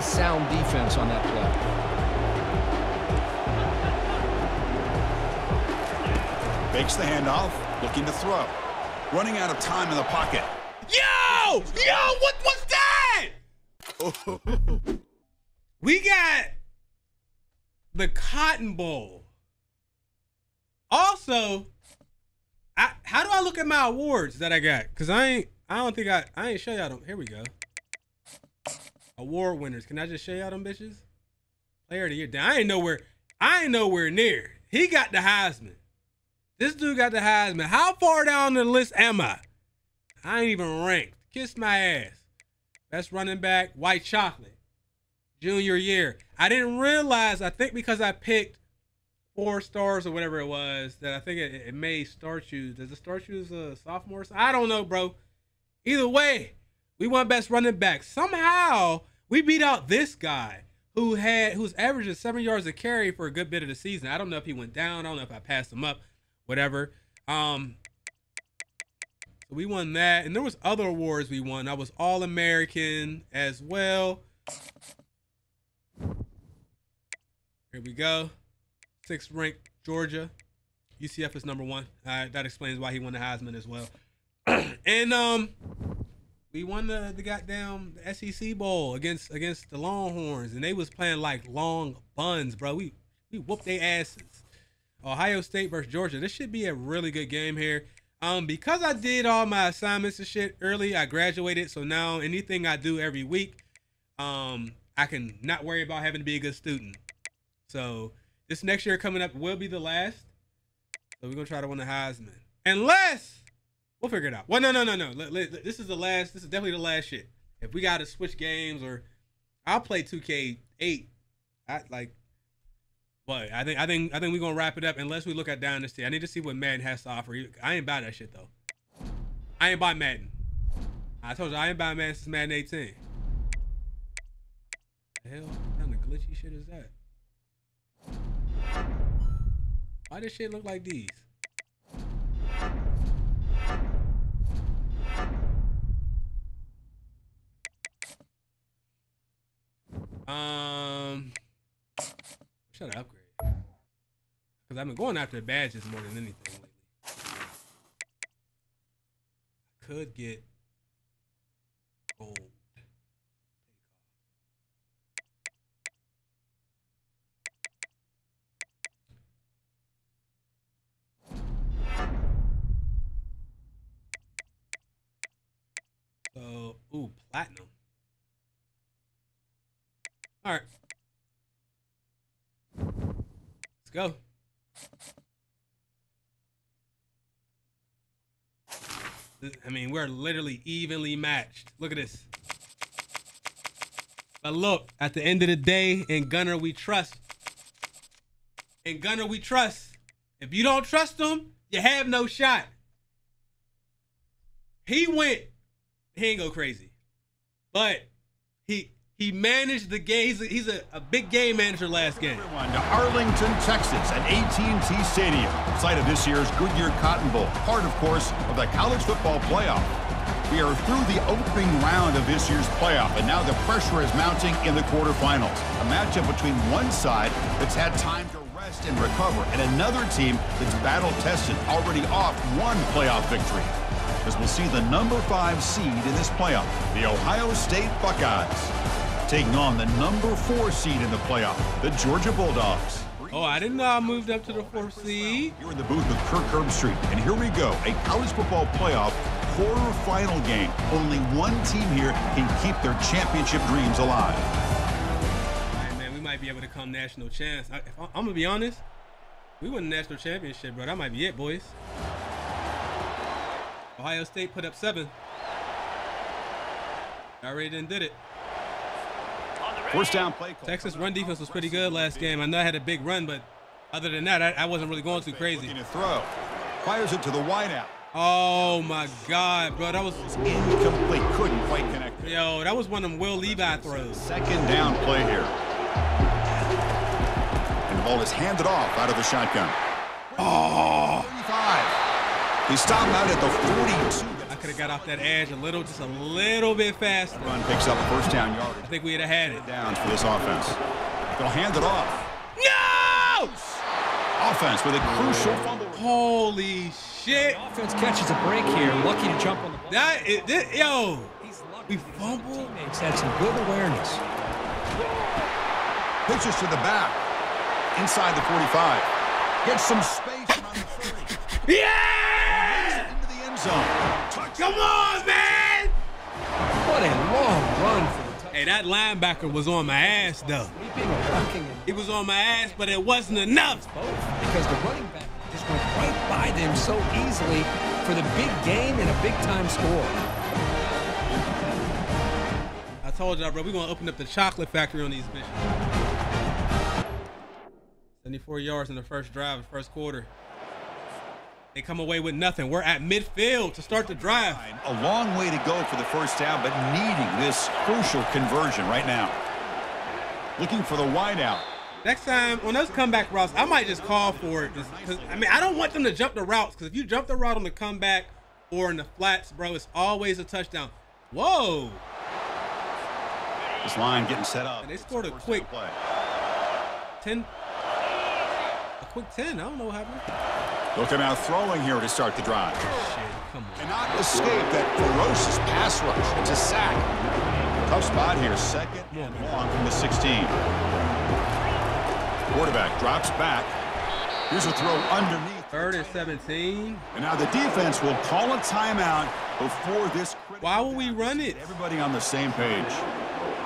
sound defense on that play. Fakes the handoff, looking to throw. Running out of time in the pocket. Yo! Yo, what was that? we got the Cotton Bowl. Also, I, how do I look at my awards that I got? Cause I ain't, I don't think I, I ain't show y'all them. Here we go. Award winners. Can I just show y'all them bitches? Player of the year. I ain't nowhere, I ain't nowhere near. He got the Heisman. This dude got the Heisman. How far down the list am I? I ain't even ranked. Kiss my ass. Best running back, white chocolate. Junior year. I didn't realize, I think because I picked four stars or whatever it was, that I think it, it may start you. Does it start you as a uh, sophomore? I don't know, bro. Either way, we won best running back. Somehow we beat out this guy who had whose average is seven yards a carry for a good bit of the season. I don't know if he went down. I don't know if I passed him up, whatever. Um, so we won that, and there was other awards we won. I was All American as well. Here we go. Sixth ranked Georgia. UCF is number one. Uh, that explains why he won the Heisman as well. and um, we won the the goddamn SEC bowl against against the Longhorns, and they was playing like long buns, bro. We we whooped their asses. Ohio State versus Georgia. This should be a really good game here. Um, because I did all my assignments and shit early, I graduated. So now anything I do every week, um, I can not worry about having to be a good student. So this next year coming up will be the last. So we're gonna try to win the Heisman, unless we'll figure it out. Well, no, no, no, no. Let, this is the last. This is definitely the last shit. If we got to switch games, or I'll play 2K8. I like. But I think I think I think we're gonna wrap it up unless we look at Dynasty. I need to see what Madden has to offer. I ain't buy that shit though. I ain't buy Madden. I told you I ain't buy Madden since Madden 18. The hell what kind of glitchy shit is that? Why does shit look like these? Um, should I upgrade? Because I've been going after badges more than anything lately. I could get gold. So, ooh, platinum. All right. Let's go. I mean, we're literally evenly matched. Look at this. But look, at the end of the day, in Gunner we trust. In Gunner we trust. If you don't trust him, you have no shot. He went, he ain't go crazy. But he he managed the game. He's a, he's a, a big game manager last game. Everyone to Arlington, Texas at AT&T Stadium, site of this year's Goodyear Cotton Bowl, part, of course, of the college football playoff. We are through the opening round of this year's playoff, and now the pressure is mounting in the quarterfinals. A matchup between one side that's had time to rest and recover, and another team that's battle-tested, already off one playoff victory. As we'll see the number five seed in this playoff, the Ohio State Buckeyes taking on the number four seed in the playoff, the Georgia Bulldogs. Oh, I didn't know I moved up to the fourth seed. You're in the booth with Kirk Herbstreit, and here we go, a college football playoff quarterfinal game. Only one team here can keep their championship dreams alive. All right, man, we might be able to come national champs. I, am gonna be honest, we win the national championship, bro. That might be it, boys. Ohio State put up seven. I already done did it. First down play. Call. Texas run defense was pretty good last game. I know I had a big run, but other than that, I, I wasn't really going too crazy. To throw. Fires it to the wideout. Oh my God, bro, that was incomplete. Couldn't quite connect. Yo, that was one of them Will Levis throws. Second down play here. And the ball is handed off out of the shotgun. Oh. 35. He stopped out at the 42. I could have got off that edge a little, just a little bit faster. Run picks up first down yardage. I think we'd have had it. Downs for this offense. They'll hand it off. No! Offense with a crucial fumble. Holy shit! Offense catches a break here. Lucky to jump on the ball. That is, this, yo, He's lucky we fumbled. teammates had some good awareness. Pitches to the back. Inside the 45. Gets some space around the 30. Yeah! Into the end zone. Come on, man! What a long run for the touchdown. Hey, that linebacker was on my ass though. Sweeping or walking and He was on my ass, but it wasn't enough. because the running back just went right by them so easily for the big gain and a big time score. I told y'all, bro, we're gonna open up the chocolate factory on these bitches. 74 yards in the first drive, the first quarter. They come away with nothing. We're at midfield to start the drive. A long way to go for the first down, but needing this crucial conversion right now. Looking for the wideout. Next time on those comeback routes, I might just call for it. 'cause, I mean, I don't want them to jump the routes because if you jump the route on the comeback or in the flats, bro, it's always a touchdown. Whoa! This line getting set up. And they scored a quick- play. 10. A quick 10. I don't know what happened. Looking out throwing here to start the drive. Shit, come on. Cannot escape that ferocious pass rush. It's a sack. Tough spot here. Second and long from the 16. Quarterback drops back. Here's a throw underneath. Third and 17. And now the defense will call a timeout before this. Why will we run it? Everybody on the same page.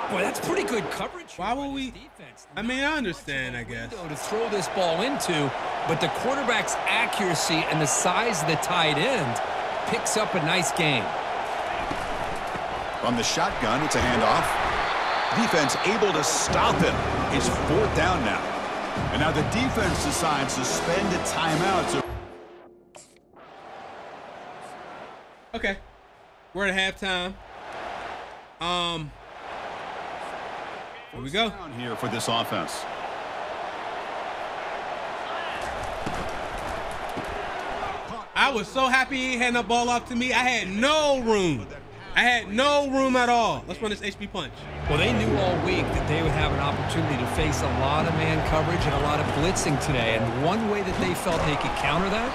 Boy, that's pretty good coverage. Why will we- Defense. I mean, I understand, I guess. to throw this ball into, but the quarterback's accuracy and the size of the tight end picks up a nice game. From the shotgun, it's a handoff. Defense able to stop him. It's fourth down now. And now the defense decides to spend a timeout. So Okay. We're at halftime. Um. Here we go. down here for this offense. I was so happy he had no ball off to me. I had no room. I had no room at all. Let's run this HB punch. Well, they knew all week that they would have an opportunity to face a lot of man coverage and a lot of blitzing today. And one way that they felt they could counter that,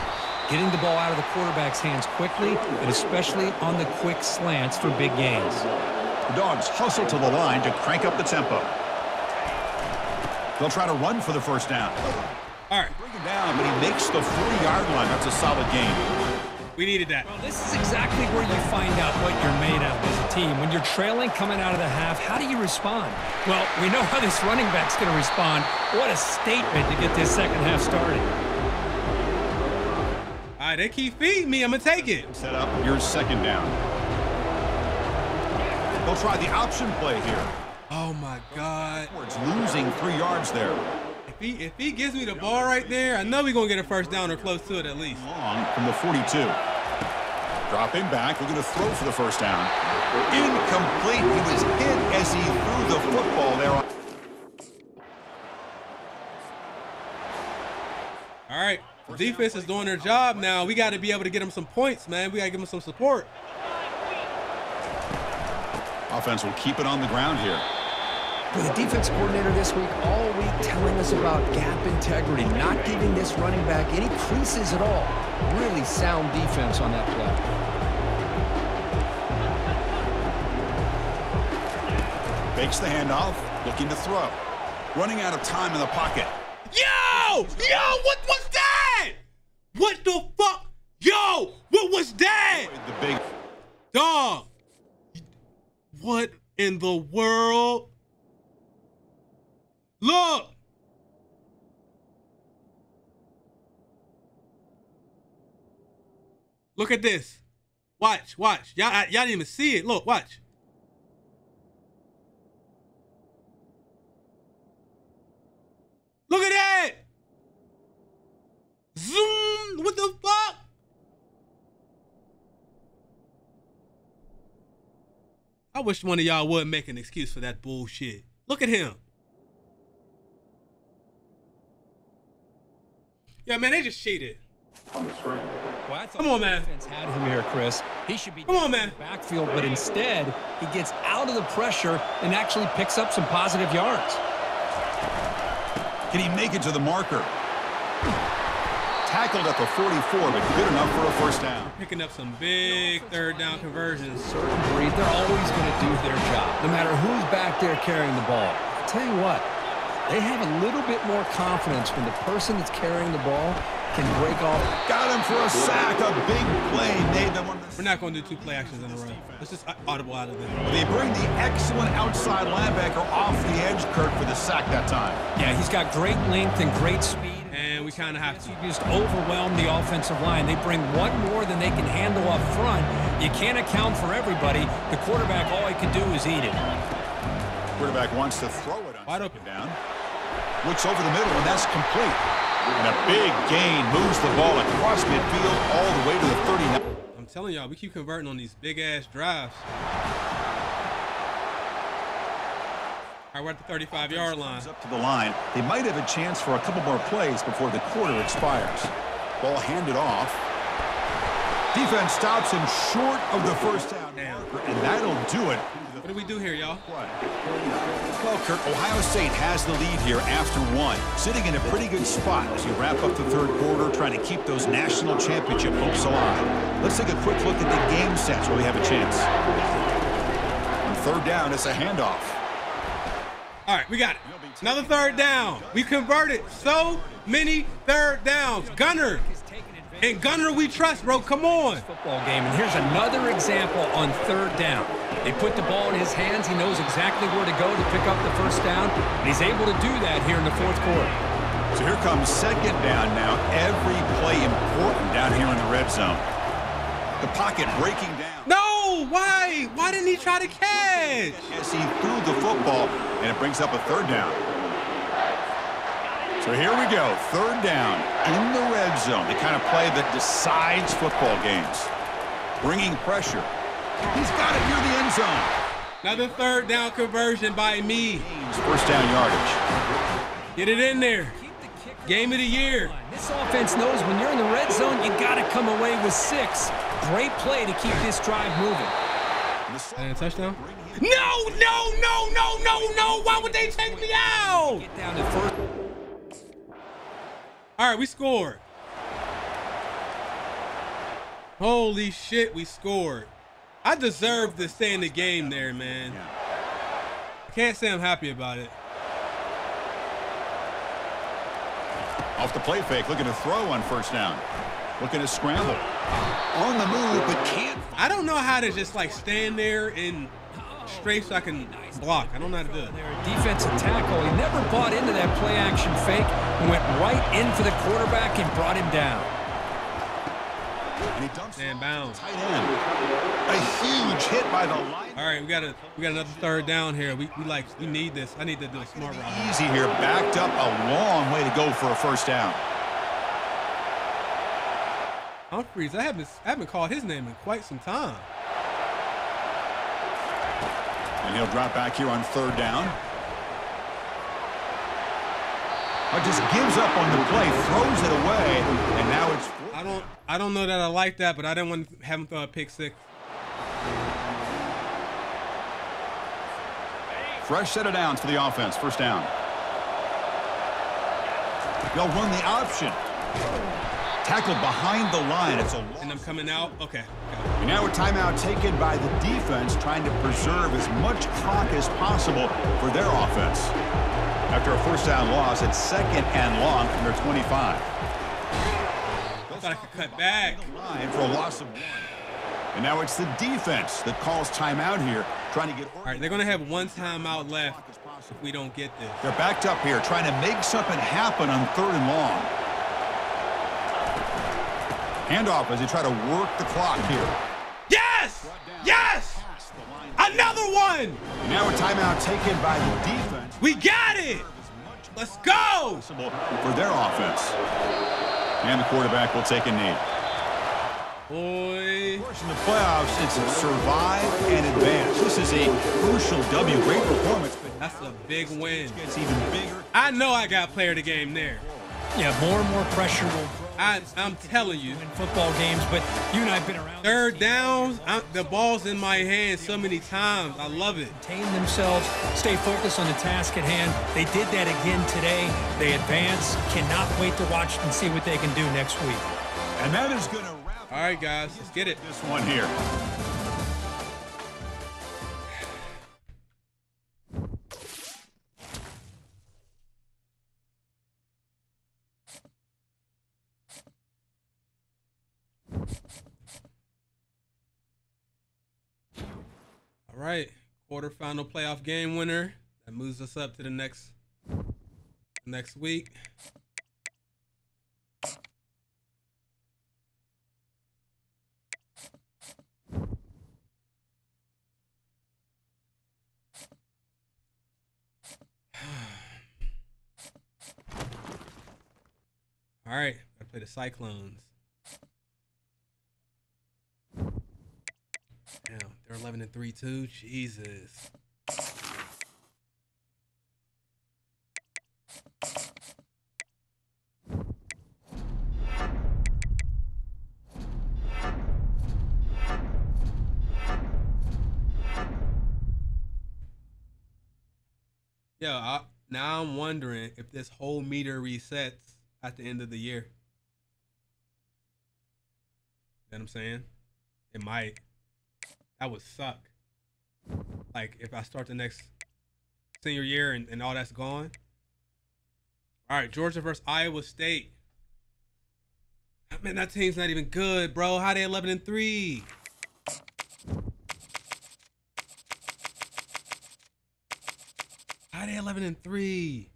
getting the ball out of the quarterback's hands quickly, and especially on the quick slants for big gains. The Dogs hustle to the line to crank up the tempo. They'll try to run for the first down. All right. Bring him down, but he makes the 40-yard line. That's a solid gain. We needed that. Well, this is exactly where you find out what you're made of as a team. When you're trailing coming out of the half, how do you respond? Well, we know how this running back's going to respond. What a statement to get this second half started. All right, they keep feeding me. I'm going to take it. Set up your second down. They'll try the option play here. Oh, my God. It's losing three yards there. If he, if he gives me the ball right there, I know we're going to get a first down or close to it at least. Long from the 42. Dropping back, looking to throw for the first down. Incomplete. He was hit as he threw the football there. All right. Defense is doing their job now. We got to be able to get them some points, man. We got to give them some support. Offense will keep it on the ground here. Well, the defense coordinator this week, all week telling us about gap integrity, not giving this running back any creases at all. Really sound defense on that play. Fakes the handoff, looking to throw. Running out of time in the pocket. Yo! Yo, what was that? What the fuck? Yo, what was that? The big Dog. What in the world? Look. Look at this. Watch, watch. Y'all, y'all didn't even see it. Look, watch. Look at that. Zoom. What the fuck? I wish one of y'all would make an excuse for that bullshit. Look at him. Yeah, man, they just cheated. on the screen. Well, Come on, man. defense had him here, Chris. He should be Come on, man. backfield, but instead he gets out of the pressure and actually picks up some positive yards. Can he make it to the marker? Tackled at the 44, but good enough for a first down. Picking up some big third down conversions. certain breed, they're always going to do their job, no matter who's back there carrying the ball. I'll tell you what, they have a little bit more confidence when the person that's carrying the ball can break off. Got him for a sack. A big play made them one of the We're not going to do two play actions in a row. Let's just uh, audible out of it. They bring the excellent outside linebacker off the edge, Kirk, for the sack that time. Yeah, he's got great length and great speed. And we kind of have to. He just overwhelm the offensive line. They bring one more than they can handle up front. You can't account for everybody. The quarterback, all he can do is eat it. Quarterback wants to throw it on Wide open. second down. Looks over the middle, and that's complete. And a big gain moves the ball across midfield all the way to the 39. I'm telling y'all, we keep converting on these big ass drives. All right, we're at the 35 yard line. Up to the line. They might have a chance for a couple more plays before the quarter expires. Ball handed off. Defense stops him short of the first down marker, and that'll do it. What do we do here, y'all? What? Well, Kirk, Ohio State has the lead here after one, sitting in a pretty good spot as you wrap up the third quarter, trying to keep those national championship hopes alive. Let's take a quick look at the game sets where we have a chance. On third down, it's a handoff. All right, we got it. Another third down. We converted so many third downs. Gunner. And Gunner we trust, bro. Come on. Football game. And here's another example on third down. They put the ball in his hands. He knows exactly where to go to pick up the first down. And he's able to do that here in the fourth quarter. So here comes second down now. Every play important down here in the red zone. The pocket breaking down. No, why? Why didn't he try to catch? As he threw the football, and it brings up a third down. So here we go, third down in the red zone, the kind of play that decides football games. Bringing pressure. He's got it near the end zone. Another third down conversion by me. First down yardage. Get it in there. Game of the year. This offense knows when you're in the red zone, you got to come away with six. Great play to keep this drive moving. And a touchdown? No, no, no, no, no, no. Why would they take me out? Get down to first. All right, we scored. Holy shit, we scored. I deserve to stay in the game there, man. I can't say I'm happy about it. Off the play fake, looking to throw on first down. Looking to scramble. On the move, but can't. I don't know how to just like stand there and straight so I can block. I don't know how to do it. Their defensive tackle, he never bought into that play action fake went right in for the quarterback and brought him down. And he dumps And bounds. tight end. A huge hit by the line. All right, we got a we got another third down here. We, we like we need this. I need to do a smart route. Easy here, backed up a long way to go for a first down. Humphreys, I haven't I haven't called his name in quite some time. And he'll drop back here on third down. But just gives up on the play, throws it away, and now it's I don't I don't know that I like that, but I didn't want to have him throw a pick six. fresh set of downs for the offense. First down. They'll run the option. Tackled behind the line. It's a And I'm coming out. Okay. okay. And now a timeout taken by the defense trying to preserve as much clock as possible for their offense. After a first down loss, it's second and long from their 25. I thought I could cut back. Line for a loss of one. And now it's the defense that calls timeout here, trying to get All right, they're gonna have one timeout left if we don't get this. They're backed up here, trying to make something happen on third and long. Handoff as they try to work the clock here. Yes! Yes! Another one! And now a timeout taken by the defense. We got it! Let's go! For their offense. And the quarterback will take a knee. Boy. In the playoffs, it's survive and advance. This is a crucial W. Great performance, but That's a big win. it's even bigger. I know I got player of the game there. Yeah, more and more pressure will. I, I'm telling you, win football games, but you and I've been around. third downs, I'm, the ball's in my hand so many times. I love it. Contain themselves, stay focused on the task at hand. They did that again today. They advance. Cannot wait to watch and see what they can do next week. And that is going to wrap All right, guys, let's get it. this one here. Quarterfinal playoff game winner. That moves us up to the next next week. All right, I play the Cyclones. Damn, they're 11 and 3 too. Jesus. Yo, I, now I'm wondering if this whole meter resets at the end of the year. You know what I'm saying? It might. That would suck. Like if I start the next senior year and, and all that's gone. All right, Georgia versus Iowa State. Ah, man, that team's not even good, bro. How they 11 and 3? How they 11 and 3?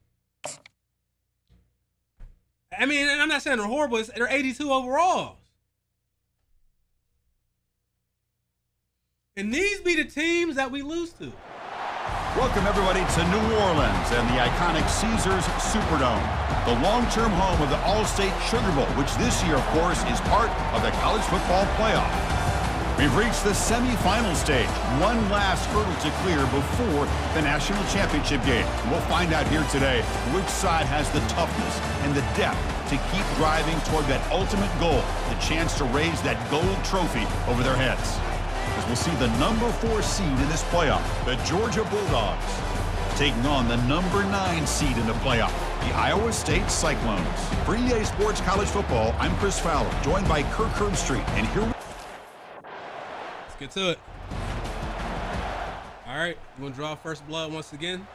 I mean, I'm not saying they're horrible. It's, they're 82 overall. And these be the teams that we lose to. Welcome, everybody, to New Orleans and the iconic Caesars Superdome, the long-term home of the All-State Sugar Bowl, which this year, of course, is part of the college football playoff. We've reached the semifinal stage, one last hurdle to clear before the national championship game. We'll find out here today which side has the toughness and the depth to keep driving toward that ultimate goal, the chance to raise that gold trophy over their heads as we'll see the number four seed in this playoff, the Georgia Bulldogs, taking on the number nine seed in the playoff, the Iowa State Cyclones. For EA Sports College Football, I'm Chris Fowler, joined by Kirk Herbstreit, and here we Let's get to it. All right, we're gonna draw first blood once again.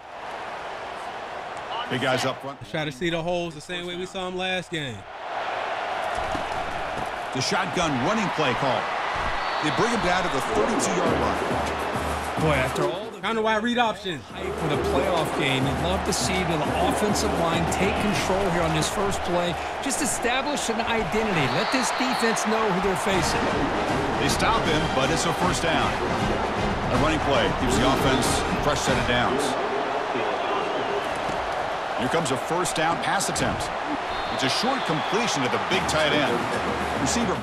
Big guys up front. Try to see the holes the same way we saw them last game. The shotgun running play call. They bring him down to the 32-yard line. Boy, after all the Counter wide read option. for the playoff game, you'd love to see the offensive line take control here on this first play. Just establish an identity. Let this defense know who they're facing. They stop him, but it's a first down. A running play gives the offense a fresh set of downs. Here comes a first down pass attempt. It's a short completion to the big tight end. Receiver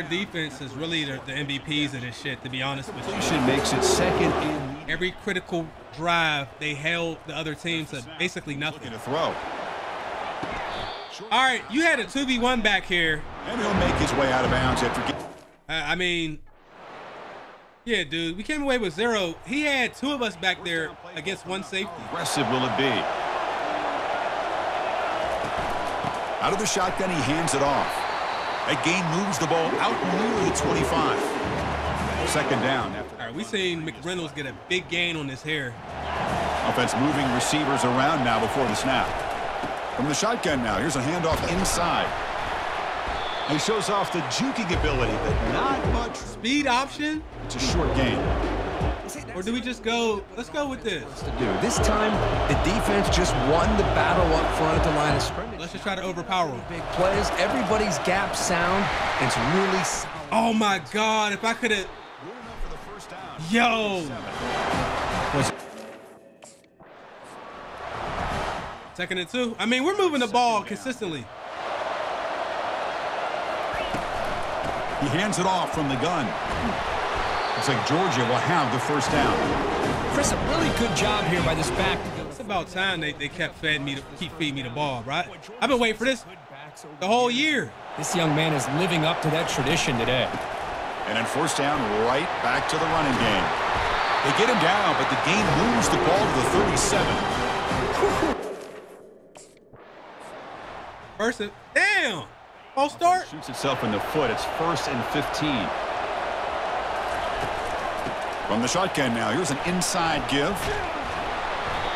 Our defense is really the, the MVPs of this shit, to be honest with you. makes it second and Every critical drive, they held the other team to basically nothing. looking to throw. All right, you had a 2v1 back here. And he'll make his way out of bounds after getting I I mean, yeah, dude, we came away with zero. He had two of us back there against one safety. aggressive will it be? Out of the shotgun, he hands it off. That gain moves the ball out near the 25. Second down All right, we seen McReynolds get a big gain on this here. Offense moving receivers around now before the snap. From the shotgun now, here's a handoff inside. He shows off the juking ability, but not much. Speed option, It's a short game. Or do we just go? Let's go with this. This time, the defense just won the battle up front at the line of scrimmage. Let's just try to overpower him. Big plays. Everybody's gap sound. and It's really solid. Oh my God! If I could have, For the first down. yo, second and two. I mean, we're moving the ball consistently. He hands it off from the gun. Looks like Georgia will have the first down. Chris, a really good job here by this back. It's about time they, they kept fed me to keep feeding me the ball, right? I've been waiting for this. the whole year. This young man is living up to that tradition today. And then first down, right back to the running game. They get him down, but the game moves the ball to the 37. First and damn. False start. Shoots itself in the foot. It's first and 15. From the shotgun now, here's an inside give.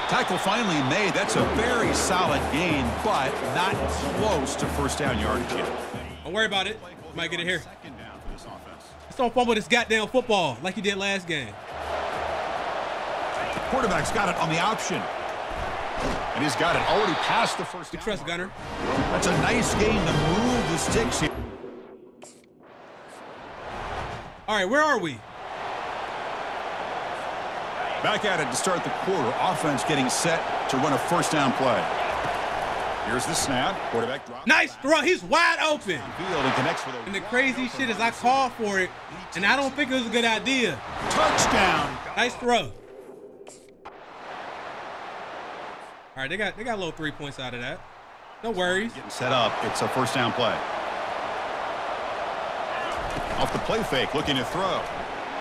Tackle finally made. That's a very solid gain, but not close to first down yardage yet. Don't worry about it. Might get it here. Second down for this. Just don't fumble this goddamn football like you did last game. Quarterback's got it on the option. And he's got it already past the first down. trust Gunner. That's a nice gain to move the sticks here. All right, where are we? Back at it to start the quarter. Offense getting set to run a first down play. Here's the snap. Quarterback drops. Nice throw. He's wide open. And connects with And a the crazy shit is I called for it, and I don't think it was a good idea. touchdown. Nice throw. All right, they got they got a little three points out of that. No worries. Getting set up. It's a first down play. Off the play fake, looking to throw.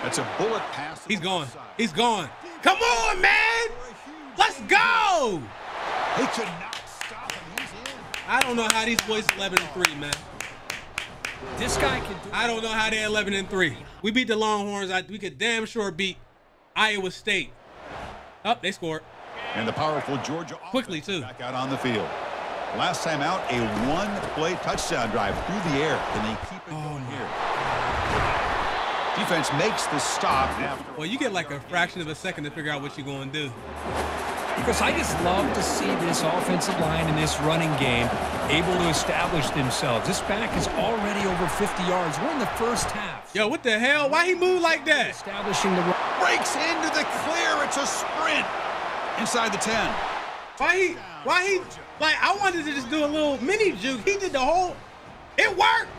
That's a bullet pass. He's gone. He's gone. Come on, man. Let's go. They could not stop him. He's in. I don't know how these boys 11 and 3, man. This guy can do I don't know how they're 11 and 3. We beat the Longhorns. I, we could damn sure beat Iowa State. Up, they scored. And the powerful Georgia Quickly, too. Back out on the field. Last time out, a one-play touchdown drive through the air. Can they keep it Oh, going here? Defense makes the stop after. Well, you get like a fraction of a second to figure out what you're going to do. Because I just love to see this offensive line and this running game able to establish themselves. This back is already over 50 yards. We're in the first half. Yo, what the hell? Why he move like that? Establishing the run. Breaks into the clear. It's a sprint inside the 10. Why he? Why he? Like I wanted to just do a little mini juke. He did the whole. It worked.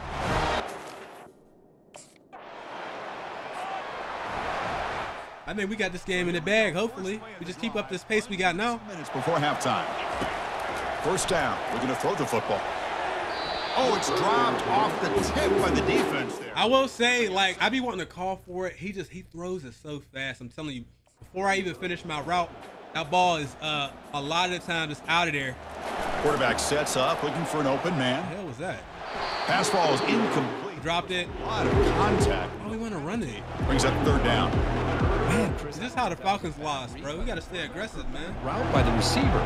I think we got this game in the bag. Hopefully, we just keep up this pace we got now. Minutes before halftime. First down. We're going to throw the football. Oh, it's dropped off the tip by the defense there. I will say, like, I be wanting to call for it. He just he throws it so fast. I'm telling you, before I even finish my route, that ball is uh a lot of the time just out of there. Quarterback sets up, looking for an open The man. hell was that? Pass ball is incomplete. Dropped it. A lot of contact. Oh, we want to run it. Brings up third down. Man, This is how the Falcons lost, bro. We got to stay aggressive, man. route by the receiver.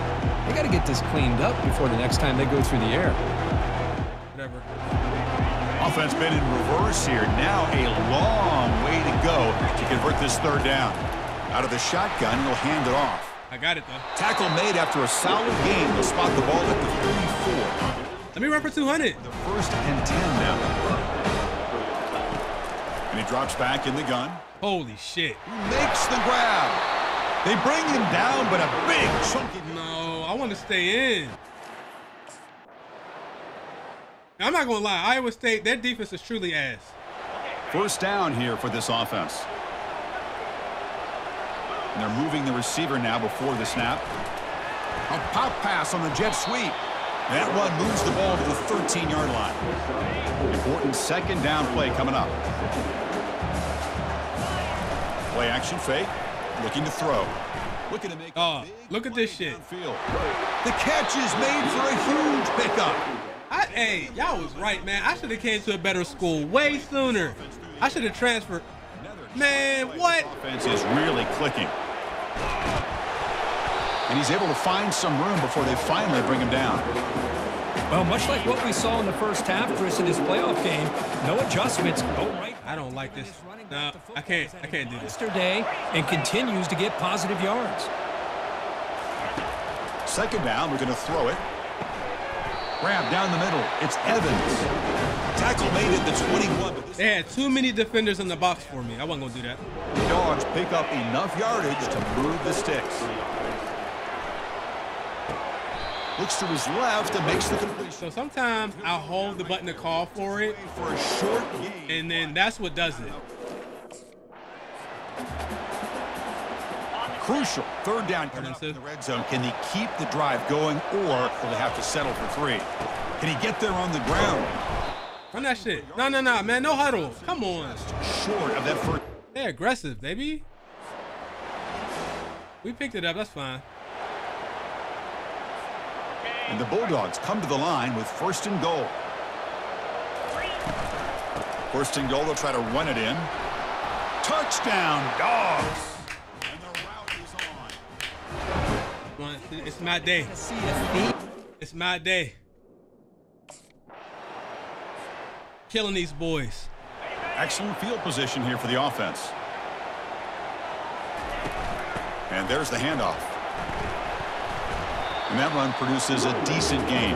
They got to get this cleaned up before the next time they go through the air. Whatever. Offense been in reverse here. Now a long way to go to convert this third down. Out of the shotgun, he'll hand it off. I got it though. Tackle made after a solid game. They'll spot the ball at the 34. Let me run for 200. The first and 10 now. And he drops back in the gun. Holy shit. Makes the grab. They bring him down, but a big chunky No, I want to stay in. I'm not gonna lie. Iowa State, their defense is truly ass. First down here for this offense. And they're moving the receiver now before the snap. A pop pass on the jet sweep. That one moves the ball to the 13-yard line. Important second down play coming up. Play action fake. Looking to throw. Looking to make a Oh, big look at this shit. The catch is made for a huge pickup. I, hey, y'all was right, man. I should have came to a better school way sooner. I should have transferred. Man, what? Offense is really clicking. And he's able to find some room before they finally bring him down. Well, much like what we saw in the first half, Chris, in this playoff game, no adjustments, go right. I don't like this. No, I can't. I can't do this. Yesterday and continues to get positive yards. Second down, we're going to throw it. Grab down the middle. It's Evans. Tackle made at the 21, but this They had too many defenders in the box for me. I wasn't gonna do that. the Dogs pick up enough yardage to move the sticks. Looks to his left and makes the completion So sometimes I'll hold the button to call for it, for a short gain. and then that's what does it. Crucial Third down coming up in the red zone. Can they keep the drive going or will they have to settle for three? Can he get there on the ground? Run that shit. No, no, no, man. No huddle. Come on. Short of that first. They're aggressive, baby. We picked it up. That's fine. And the Bulldogs come to the line with first and goal. First and goal, they'll try to run it in. Touchdown, Dogs! And the route is on. It's my day. See a theme. It's my day. Killing these boys. Excellent field position here for the offense. And there's the handoff. And that run produces a decent gain.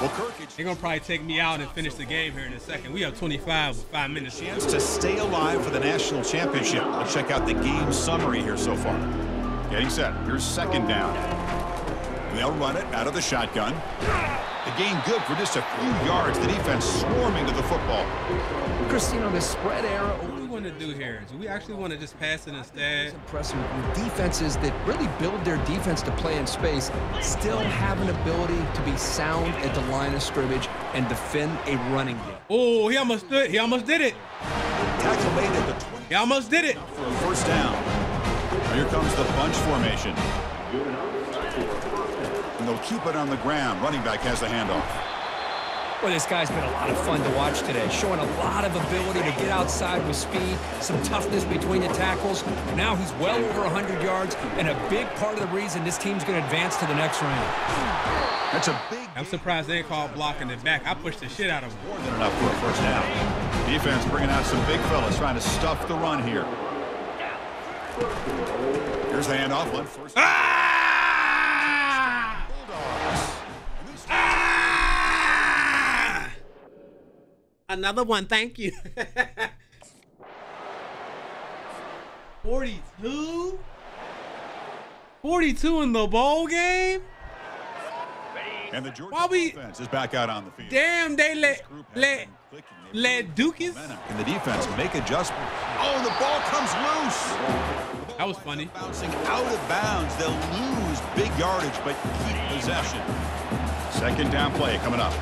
Well, Kirkich They're gonna probably take me out and finish the game here in a second. We have 25 with five minutes. chance to stay alive for the national championship. Let's check out the game summary here so far. Getting set. Here's second down. They'll run it out of the shotgun. The gain good for just a few yards. The defense swarming to the football. Christine, on the spread era, What do we to do here? Do we actually want to just pass it instead? impressive with defenses that really build their defense to play in space still have an ability to be sound at the line of scrimmage and defend a running game. Oh, he almost did. He almost did it. Tackle made at the 20 He almost did it. for a first down. Here comes the bunch formation. And they'll keep it on the ground. Running back has the handoff. Well, this guy's been a lot of fun to watch today, showing a lot of ability to get outside with speed, some toughness between the tackles. Now he's well over 100 yards, and a big part of the reason this team's going to advance to the next round. That's a big I'm surprised they didn't call blocking it back. I pushed the shit out of him. more than enough for a first down. Defense bringing out some big fellas trying to stuff the run here. Here's the handoff. One first. Ah! Another one, thank you. 42? 42 in the bowl game? And the Georgia Why we- defense is back out on the field. Damn, they let This group let been clicking. They've let Dookies. momentum. Can the defense make adjustments? Oh, the ball comes loose. That was funny. Bouncing out of bounds. They'll lose big yardage, but keep possession. Second down play coming up.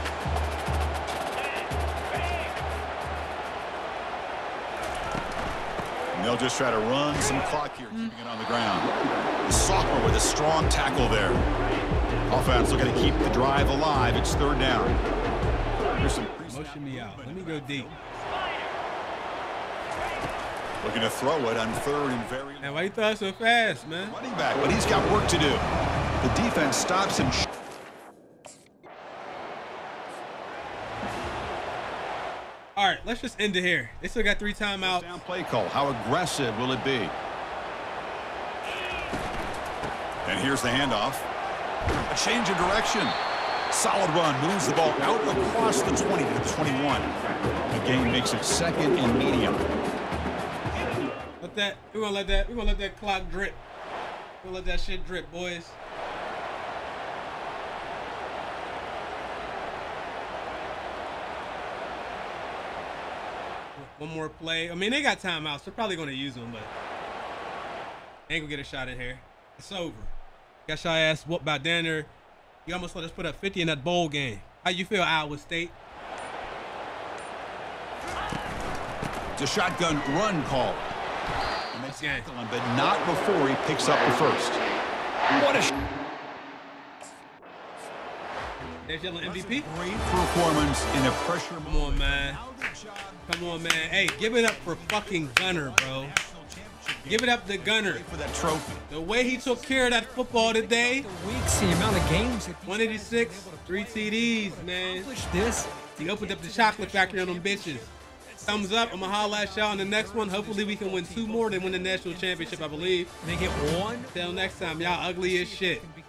And they'll just try to run some clock here, keeping it on the ground. The sophomore with a strong tackle there. Offense looking to keep the drive alive. It's third down. Here's some Motion me out. Let me go deep. looking to throw it on third and very Man, why you throw so fast, man? running back, but he's got work to do. The defense stops him. All right, let's just end it here. They still got three timeouts. Down play call. How aggressive will it be? And here's the handoff. A change of direction. Solid run. Moves the ball out across the 20 to the 21. The game makes it second and medium. Let that. We're gonna let that. We're gonna let that clock drip. We're gonna let that shit drip, boys. One more play. I mean, they got timeouts. They're probably gonna use them, but ain't gonna get a shot in here. It's over. Got your ass whooped by Danner. You almost let us put up 50 in that bowl game. How you feel, Iowa State? It's a shotgun run call. And they This game. tackle him, but not before he picks up the first. What a sh- They're yelling MVP. Great performance in a pressure Come on, man. Come on, man. Hey, give it up for fucking Gunner, bro. Give it up to Gunner. for that trophy. The way he took care of that football today. Weeks, the amount of games 186, three TDs, man. accomplish this. He opened up the chocolate factory on them bitches. Thumbs up. I'm gonna holla at y'all on the next one. Hopefully we can win two more than win the national championship, I believe. They get one. Till next time, y'all ugly as shit. Become